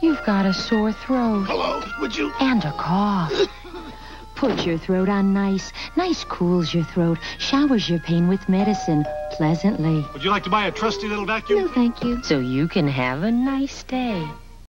You've got a sore throat. Hello, would you? And a cough. Put your throat on nice. Nice cools your throat, showers your pain with medicine pleasantly. Would you like to buy a trusty little vacuum? No, thank you. So you can have a nice day.